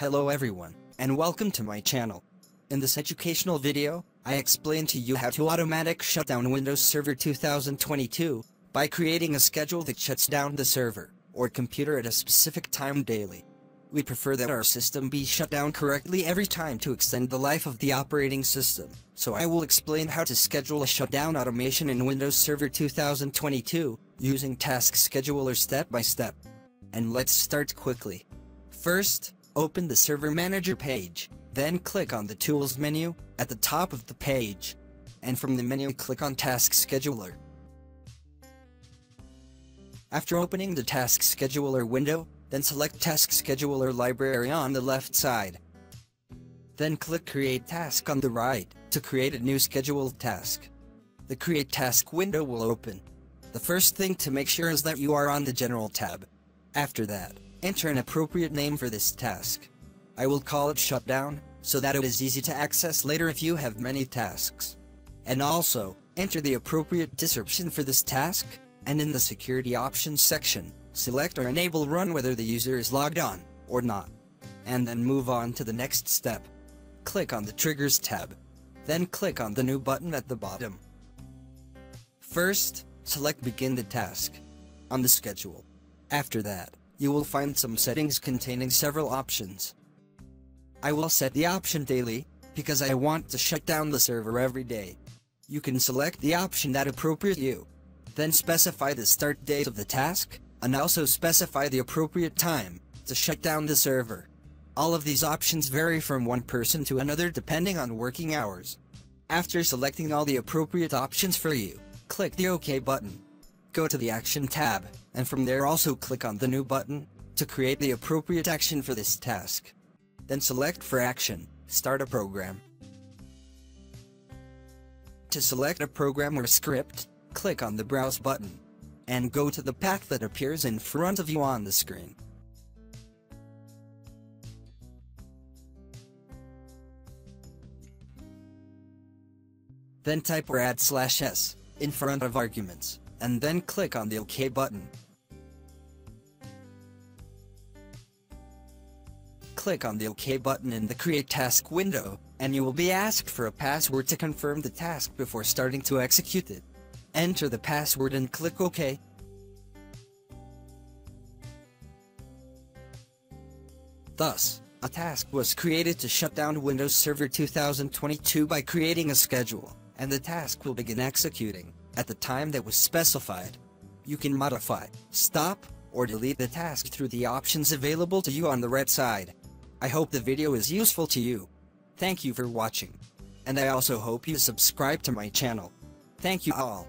Hello everyone, and welcome to my channel. In this educational video, I explain to you how to automatic shut down Windows Server 2022 by creating a schedule that shuts down the server or computer at a specific time daily. We prefer that our system be shut down correctly every time to extend the life of the operating system, so I will explain how to schedule a shutdown automation in Windows Server 2022 using Task Scheduler step by step. And let's start quickly. First, open the Server Manager page, then click on the Tools menu at the top of the page, and from the menu click on Task Scheduler. After opening the Task Scheduler window, then select Task Scheduler Library on the left side. Then click Create Task on the right to create a new scheduled task. The Create Task window will open. The first thing to make sure is that you are on the General tab. After that, enter an appropriate name for this task. I will call it Shutdown, so that it is easy to access later if you have many tasks. And also, enter the appropriate description for this task, and in the Security Options section, select or enable Run whether the user is logged on, or not. And then move on to the next step. Click on the Triggers tab. Then click on the New button at the bottom. First, select Begin the task on the schedule. After that, you will find some settings containing several options. I will set the option daily, because I want to shut down the server every day. You can select the option that appropriate you. Then specify the start date of the task, and also specify the appropriate time to shut down the server. All of these options vary from one person to another depending on working hours. After selecting all the appropriate options for you, click the OK button. Go to the Action tab, and from there also click on the New button to create the appropriate action for this task. Then select for action, Start a program. To select a program or script, click on the Browse button, and go to the path that appears in front of you on the screen. Then type or add slash s in front of arguments, and then click on the OK button. Click on the OK button in the Create Task window, and you will be asked for a password to confirm the task before starting to execute it. Enter the password and click OK. Thus, a task was created to shut down Windows Server 2022 by creating a schedule, and the task will begin executing at the time that was specified. You can modify, stop, or delete the task through the options available to you on the right side. I hope the video is useful to you. Thank you for watching. And I also hope you subscribe to my channel. Thank you all.